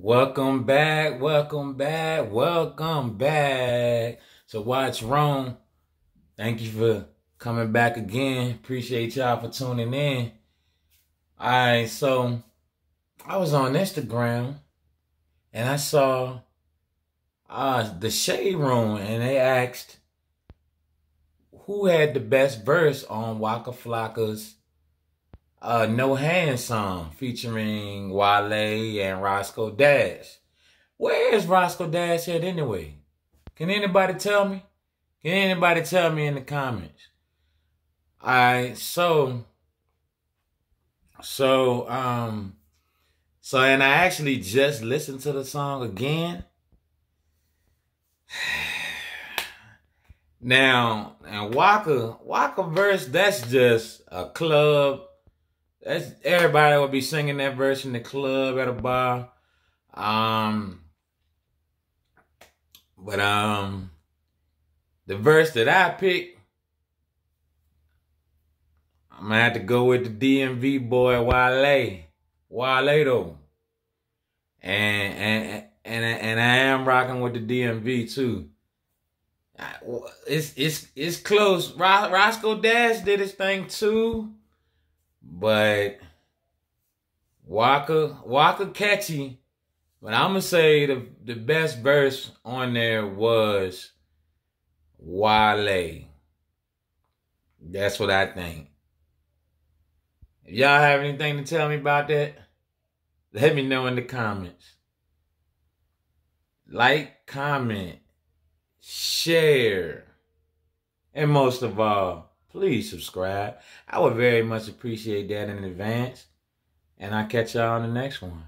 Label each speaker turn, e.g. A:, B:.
A: Welcome back, welcome back, welcome back. So what's wrong? Thank you for coming back again. Appreciate y'all for tuning in. Alright, so I was on Instagram and I saw uh the shade room and they asked who had the best verse on Waka Flocka's uh, No Hands song featuring Wale and Roscoe Dash. Where is Roscoe Dash at anyway? Can anybody tell me? Can anybody tell me in the comments? Alright, so so um so and I actually just listened to the song again. Now, and Waka, Waka verse, that's just a club that's everybody will be singing that verse in the club at a bar. Um, but um, the verse that I picked, I'm gonna have to go with the DMV boy Wale, Wale though, and and and and I am rocking with the DMV too. It's it's it's close. Roscoe Dash did his thing too. But Waka Waka catchy. But I'm gonna say the the best verse on there was Wale. That's what I think. If y'all have anything to tell me about that, let me know in the comments. Like, comment, share, and most of all, please subscribe. I would very much appreciate that in advance. And I'll catch y'all on the next one.